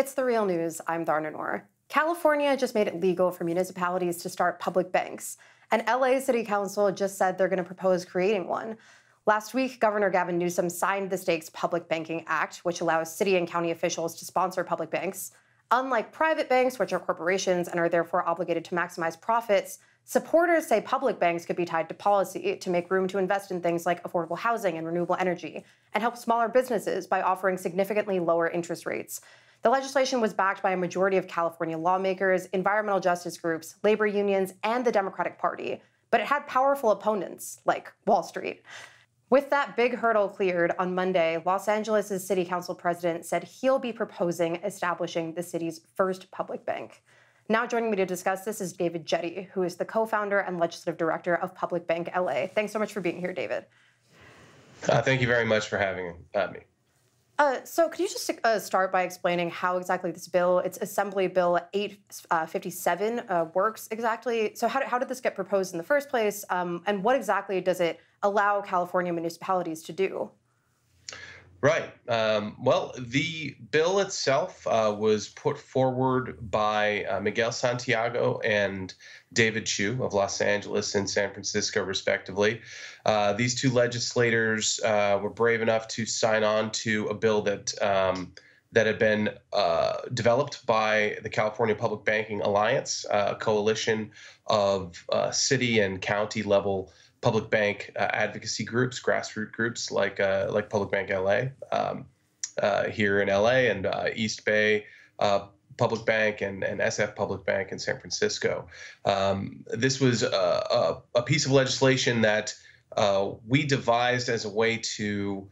It's the real news. I'm Dharna Noor. California just made it legal for municipalities to start public banks, and LA City Council just said they're going to propose creating one. Last week, Governor Gavin Newsom signed the state's Public Banking Act, which allows city and county officials to sponsor public banks. Unlike private banks, which are corporations and are therefore obligated to maximize profits, supporters say public banks could be tied to policy to make room to invest in things like affordable housing and renewable energy, and help smaller businesses by offering significantly lower interest rates. The legislation was backed by a majority of California lawmakers, environmental justice groups, labor unions, and the Democratic Party, but it had powerful opponents like Wall Street. With that big hurdle cleared on Monday, Los Angeles' city council president said he'll be proposing establishing the city's first public bank. Now joining me to discuss this is David Jette, who is the co-founder and legislative director of Public Bank LA. Thanks so much for being here, David. Uh, thank you very much for having uh, me. Uh, so, could you just uh, start by explaining how exactly this bill, it's Assembly Bill 857, uh, works exactly? So, how, how did this get proposed in the first place? Um, and what exactly does it allow California municipalities to do? Right. Um, well, the bill itself uh, was put forward by uh, Miguel Santiago and David Chiu of Los Angeles and San Francisco, respectively. Uh, these two legislators uh, were brave enough to sign on to a bill that. Um, that had been uh, developed by the California Public Banking Alliance, uh, a coalition of city and county level public bank uh, advocacy groups, grassroots groups like uh, like Public Bank LA um, uh, here in LA and uh, East Bay. Uh, public Bank and, and SF Public Bank in San Francisco. Um, this was a, a, a, piece of legislation that we devised as a way to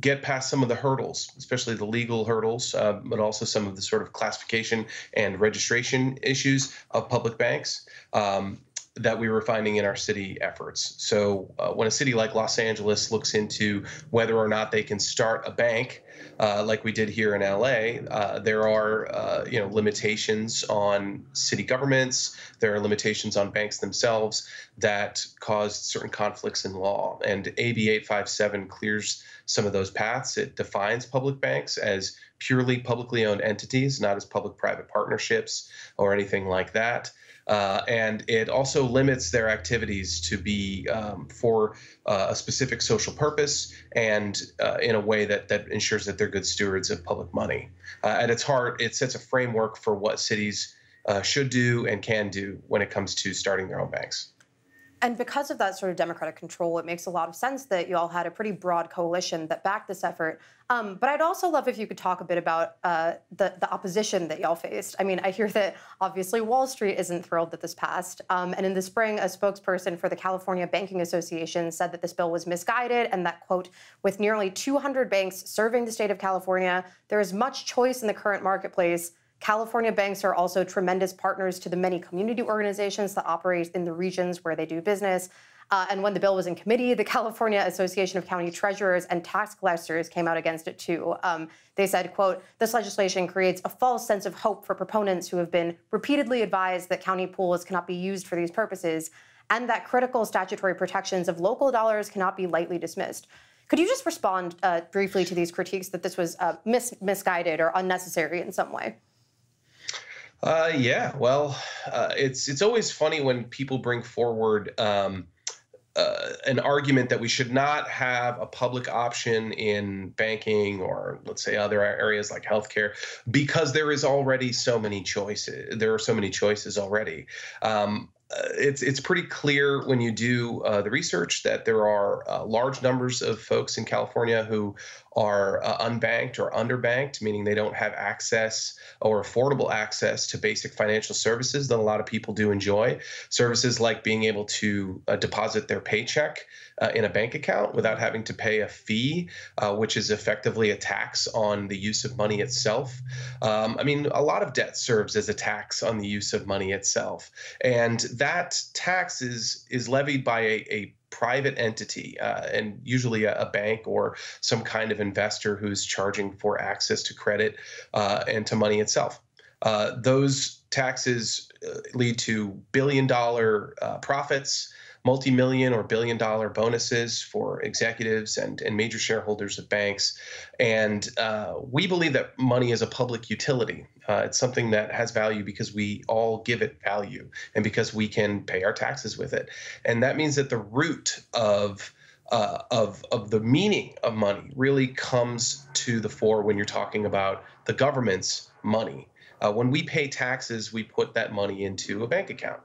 get past some of the hurdles, especially the legal hurdles, uh, but also some of the sort of classification and registration issues of public banks. Um, that we were finding in our city efforts. So, uh, when a city like Los Angeles looks into whether or not they can start a bank, uh, like we did here in LA, uh, there are uh, you know limitations on city governments. There are limitations on banks themselves that cause certain conflicts in law. And AB 857 clears some of those paths. It defines public banks as purely publicly owned entities, not as public-private partnerships or anything like that. Uh, and it also limits their activities to be um, for uh, a specific social purpose and uh, in a way that, that ensures that they're good stewards of public money. Uh, at its heart, it sets a framework for what cities uh, should do and can do when it comes to starting their own banks. And because of that sort of democratic control, it makes a lot of sense that you all had a pretty broad coalition that backed this effort. Um, but I'd also love if you could talk a bit about uh, the, the opposition that y'all faced. I mean, I hear that obviously Wall Street isn't thrilled that this passed. Um, and in the spring, a spokesperson for the California Banking Association said that this bill was misguided and that, quote, with nearly 200 banks serving the state of California, there is much choice in the current marketplace California banks are also tremendous partners to the many community organizations that operate in the regions where they do business. Uh, and when the bill was in committee, the California Association of County Treasurers and Tax Collectors came out against it too. Um, they said, quote, this legislation creates a false sense of hope for proponents who have been repeatedly advised that county pools cannot be used for these purposes and that critical statutory protections of local dollars cannot be lightly dismissed. Could you just respond uh, briefly to these critiques that this was uh, mis- misguided or unnecessary in some way? Uh, yeah, well, uh, it's it's always funny when people bring forward um, uh, an argument that we should not have a public option in banking or let's say other areas like healthcare because there is already so many choices. There are so many choices already. Um, uh, it's it's pretty clear when you do uh, the research that there are uh, large numbers of folks in California who are uh, unbanked or underbanked, meaning they don't have access or affordable access to basic financial services that a lot of people do enjoy. Services like being able to uh, deposit their paycheck uh, in a bank account without having to pay a fee, uh, which is effectively a tax on the use of money itself. Um, I mean, a lot of debt serves as a tax on the use of money itself, and that tax is is levied by a, a private entity uh, and usually a, a, bank or some kind of investor who's charging for access to credit uh, and to money itself. Uh, those taxes uh, lead to billion dollar uh, profits multi-million or billion dollar bonuses for executives and, and major shareholders of banks. And uh, we believe that money is a public utility. Uh, it's something that has value because we all give it value and because we can pay our taxes with it. And that means that the root of uh, of of the meaning of money really comes to the fore when you're talking about the government's money. Uh, when we pay taxes, we put that money into a bank account,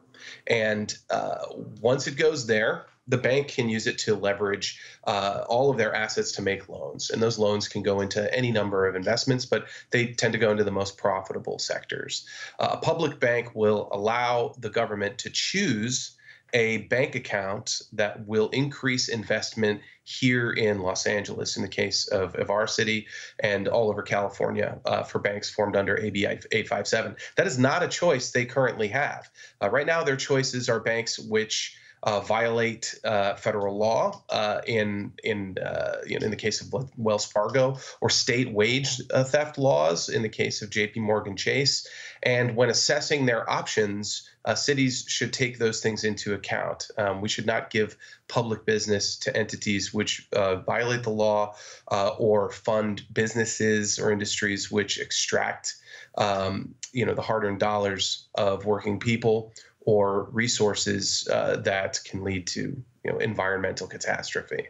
and uh, once it goes there, the bank can use it to leverage uh, all of their assets to make loans. And those loans can go into any number of investments, but they tend to go into the most profitable sectors. Uh, a public bank will allow the government to choose a bank account that will increase investment here in Los Angeles, in the case of, of our city and all over California uh, for banks formed under AB 857. That is not a choice they currently have. Uh, right now, their choices are banks which uh, violate uh, federal law uh, in in uh, you know, in the case of Wells Fargo or state wage uh, theft laws in the case of J.P. Morgan Chase. And when assessing their options, cities should take those things into account. Um, we should not give public business to entities which violate the law or fund businesses or industries which extract um, you know the hard-earned dollars of working people or resources uh, that can lead to you know environmental catastrophe.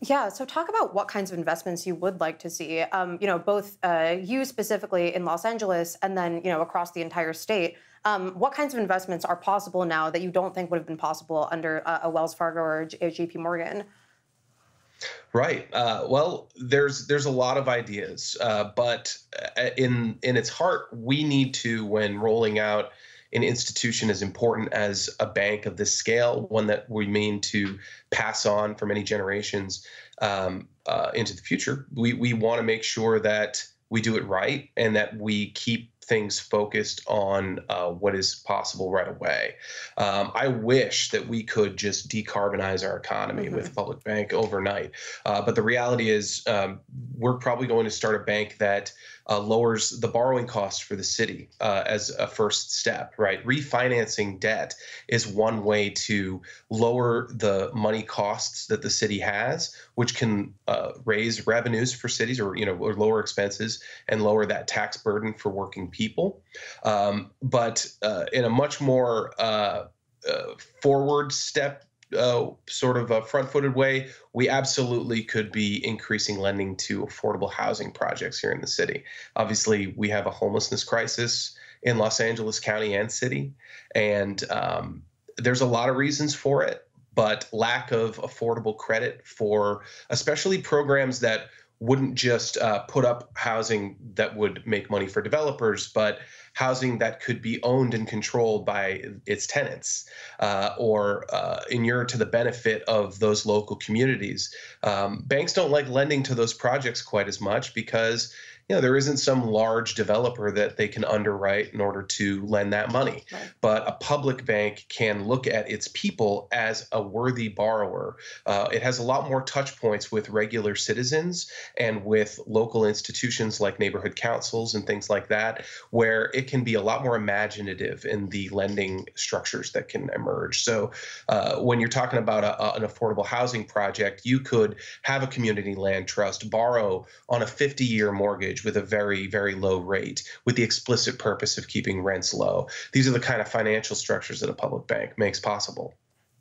Yeah, so talk about what kinds of investments you would like to see. Um, you know, both uh, you specifically in Los Angeles, and then you know across the entire state. Um, what kinds of investments are possible now that you don't think would have been possible under uh, a Wells Fargo or a J.P. Morgan? Right. Uh, well, there's there's a lot of ideas, uh, but uh, in in its heart, we need to when rolling out an institution as important as a bank of this scale, one that we mean to pass on for many generations um, uh, into the future. We, we want to make sure that we do it right and that we keep things focused on uh, what is possible right away. Um, I wish that we could just decarbonize our economy mm-hmm. with a public bank overnight. Uh, but the reality is, um, we're probably going to start a bank that uh, lowers the borrowing costs for the city uh, as a first step, right? Refinancing debt is one way to lower the money costs that the city has, which can uh, raise revenues for cities or, you know, or lower expenses and lower that tax burden for working people. Um, but uh, in a much more uh, uh, forward step uh, sort of a front-footed way, we absolutely could be increasing lending to affordable housing projects here in the city. Obviously, we have a homelessness crisis in Los Angeles County and city, and um, there's a lot of reasons for it. But lack of affordable credit for, especially programs that wouldn't just uh, put up housing that would make money for developers, but housing that could be owned and controlled by its tenants uh, or uh, inure to the benefit of those local communities. Um, banks don't like lending to those projects quite as much because you know, there isn't some large developer that they can underwrite in order to lend that money. Right. But a public bank can look at its people as a worthy borrower. Uh, it has a lot more touch points with regular citizens and with local institutions like neighborhood councils and things like that, where it can be a lot more imaginative in the lending structures that can emerge. So uh, when you're talking about a, a, an affordable housing project, you could have a community land trust, borrow on a 50 year mortgage mortgage with a very, very low rate with the explicit purpose of keeping rents low. These are the kind of financial structures that a public bank makes possible.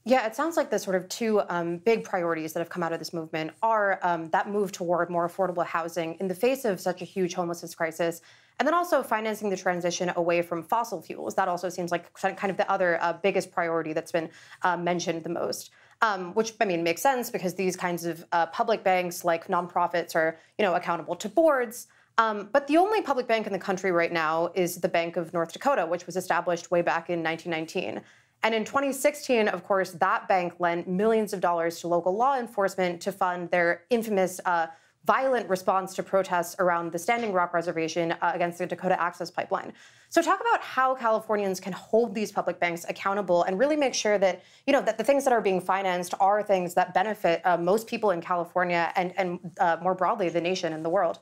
Yeah, it sounds like the sort of two um, big priorities that have come out of this movement are um, that move toward more affordable housing in the face of such a huge homelessness crisis, and then also financing the transition away from fossil fuels. That also seems like kind of the other uh, biggest priority that's been uh, mentioned the most. Um, which I mean makes sense because these kinds of uh, public banks, like nonprofits, are you know accountable to boards. Um, but the only public bank in the country right now is the Bank of North Dakota, which was established way back in 1919. And in 2016, of course, that bank lent millions of dollars to local law enforcement to fund their infamous uh, violent response to protests around the Standing Rock Reservation uh, against the Dakota Access Pipeline. So talk about how Californians can hold these public banks accountable and really make sure that you know that the things that are being financed are things that benefit uh, most people in California and and uh, more broadly the nation and the world.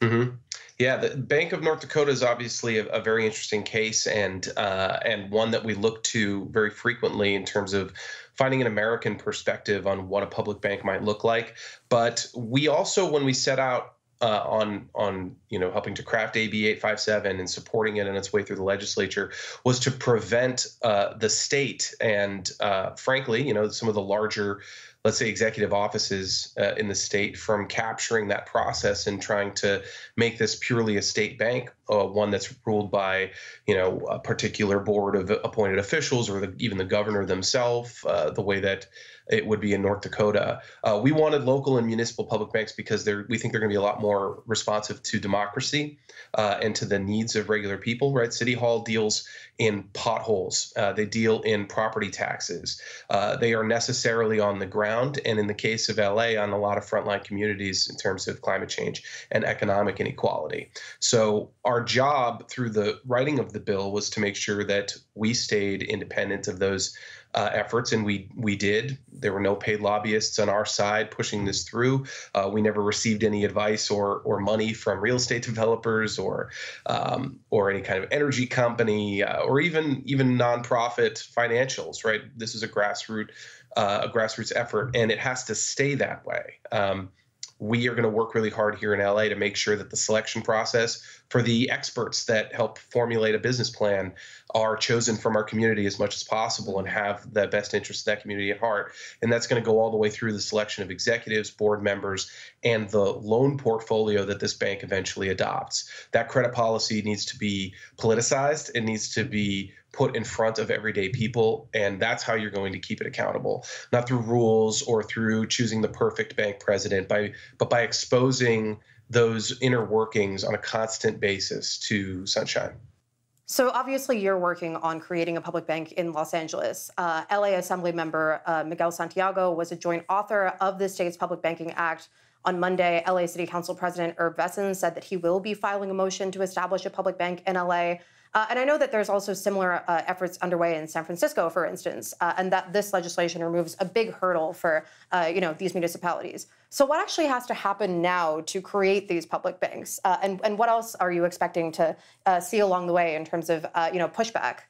Mm-hmm. Yeah, the Bank of North Dakota is obviously a, a very interesting case and uh, and one that we look to very frequently in terms of finding an American perspective on what a public bank might look like. But we also, when we set out uh, on on you know helping to craft AB 857 and supporting it in its way through the legislature was to prevent uh, the state and uh, frankly you know some of the larger let's say executive offices uh, in the state from capturing that process and trying to make this purely a state bank uh, one that's ruled by you know a particular board of appointed officials or the, even the governor themselves uh, the way that it would be in North Dakota. Uh, we wanted local and municipal public banks because they're, we think they're going to be a lot more responsive to democracy uh, and to the needs of regular people. Right? City Hall deals in potholes. Uh, they deal in property taxes. They are necessarily on the ground, and in the case of LA, on a lot of frontline communities in terms of climate change and economic inequality. So our job through the writing of the bill was to make sure that we stayed independent of those uh, efforts, and we we did. There were no paid lobbyists on our side pushing this through. Uh, we never received any advice or or money from real estate developers or um, or any kind of energy company uh, or even even nonprofit financials. Right, this is a grassroots uh, a grassroots effort, and it has to stay that way. Um, we are going to work really hard here in LA to make sure that the selection process for the experts that help formulate a business plan are chosen from our community as much as possible and have the best interest of that community at heart. And that's going to go all the way through the selection of executives, board members, and the loan portfolio that this bank eventually adopts. That credit policy needs to be politicized, it needs to be put in front of everyday people and that's how you're going to keep it accountable not through rules or through choosing the perfect bank president by but by exposing those inner workings on a constant basis to sunshine so obviously, you're working on creating a public bank in Los Angeles. Uh, LA Assembly member uh, Miguel Santiago was a joint author of the state's Public Banking Act. On Monday, LA City Council President Herb Wesson said that he will be filing a motion to establish a public bank in LA. Uh, and I know that there's also similar uh, efforts underway in San Francisco, for instance, uh, and that this legislation removes a big hurdle for uh, you know these municipalities. So what actually has to happen now to create these public banks, uh, and and what else are you expecting to uh, see along the way in terms of you know pushback?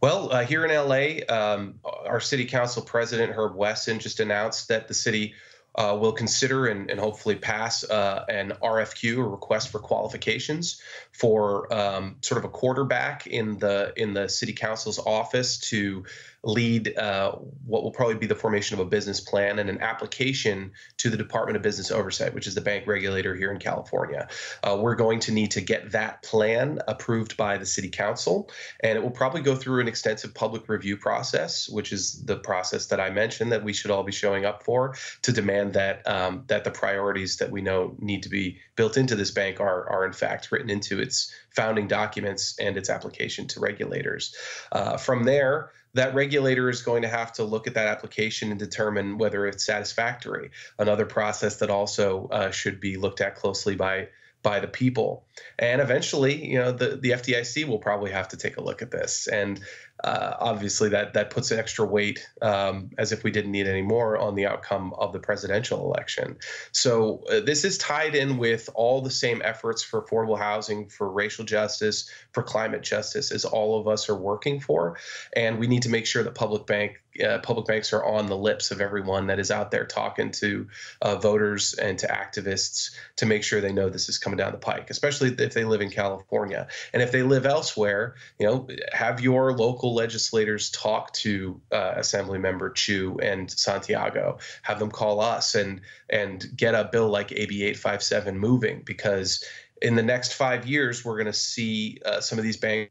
Well, here in LA, um, our city council president Herb Wesson just announced that the city uh, will consider and, and hopefully pass uh, an RFQ, a request for qualifications, for um, sort of a quarterback in the in the city council's office to lead uh, what will probably be the formation of a business plan and an application to the Department of Business Oversight, which is the bank regulator here in California. Uh, we're going to need to get that plan approved by the City Council, and it will probably go through an extensive public review process, which is the process that I mentioned that we should all be showing up for to demand that um, that the priorities that we know need to be built into this bank are are in fact written into its founding documents and its application to regulators. Uh, from there that regulator is going to have to look at that application and determine whether it's satisfactory. Another process that also uh, should be looked at closely by by the people. And eventually, you know, the, the FDIC will probably have to take a look at this. And uh, obviously, that that puts extra weight, um, as if we didn't need any more, on the outcome of the presidential election. So uh, this is tied in with all the same efforts for affordable housing, for racial justice, for climate justice, as all of us are working for. And we need to make sure that public bank uh, public banks are on the lips of everyone that is out there talking to uh, voters and to activists to make sure they know this is coming down the pike, especially if they live in California. And if they live elsewhere, you know, have your local legislators talk to uh, Assembly Member Chiu and Santiago, have them call us and and get a bill like AB 857 moving because in the next five years we're going to see uh, some of these bank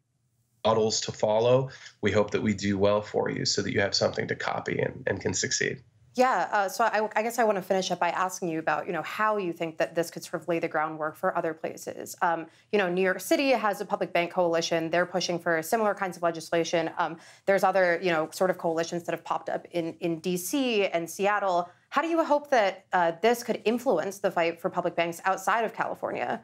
models to follow. We hope that we do well for you so that you have something to copy and, and can succeed. Yeah, uh, so I, I, guess I want to finish up by asking you about, you know, how you think that this could sort of lay the groundwork for other places. Um, you know, New York City has a public bank coalition; they're pushing for similar kinds of legislation. Um, there's other, you know, sort of coalitions that have popped up in in D.C. and Seattle. How do you hope that uh, this could influence the fight for public banks outside of California?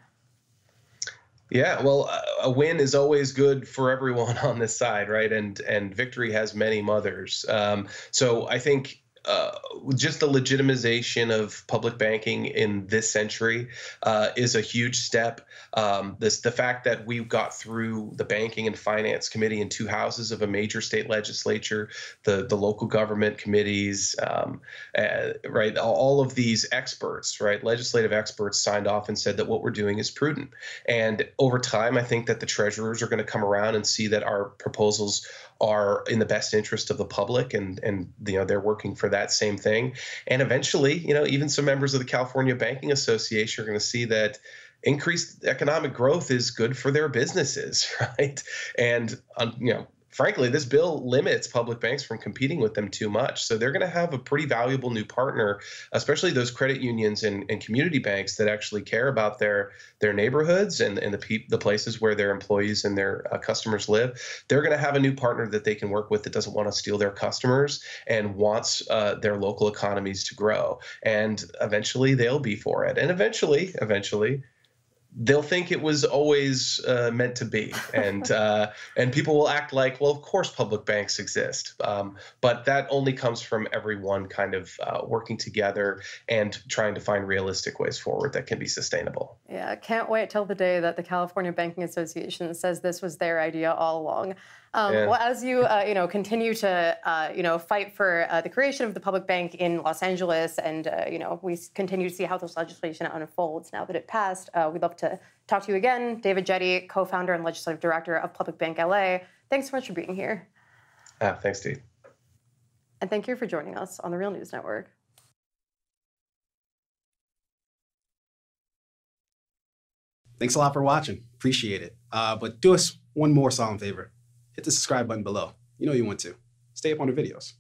Yeah, well, a win is always good for everyone on this side, right? And and victory has many mothers. Um, so I think uh, just the legitimization of public banking in this century uh, is a huge step. Um, this the fact that we got through the banking and finance committee in two houses of a major state legislature, the the local government committees, um, uh, right? All of these experts, right? Legislative experts signed off and said that what we're doing is prudent. And over time, I think that the treasurers are going to come around and see that our proposals are in the best interest of the public and and you know they're working for that same thing. And eventually you know even some members of the California Banking Association are going to see that increased economic growth is good for their businesses right? And you know frankly, this bill limits public banks from competing with them too much. So they're going to have a pretty valuable new partner, especially those credit unions and, and community banks that actually care about their their neighborhoods and, and the pe- the places where their employees and their uh, customers live. They're going to have a new partner that they can work with that doesn't want to steal their customers and wants uh, their local economies to grow. And eventually they'll be for it. And eventually, eventually, they'll think it was always uh, meant to be, and uh, and people will act like, well, of course, public banks exist, um, but that only comes from everyone kind of uh, working together and trying to find realistic ways forward that can be sustainable. Yeah, can't wait till the day that the California Banking Association says this was their idea all along. Um, yeah. Well, as you uh, you know continue to uh, you know fight for uh, the creation of the public bank in Los Angeles, and uh, you know we continue to see how this legislation unfolds now that it passed. Uh, we'd love to talk to you again, David Jette, co-founder and legislative director of Public Bank LA. Thanks so much for being here. Ah, thanks, Steve. And thank you for joining us on the Real News Network. Thanks a lot for watching. Appreciate it. Uh, but do us one more solemn favor hit the subscribe button below. You know you want to. Stay up on the videos.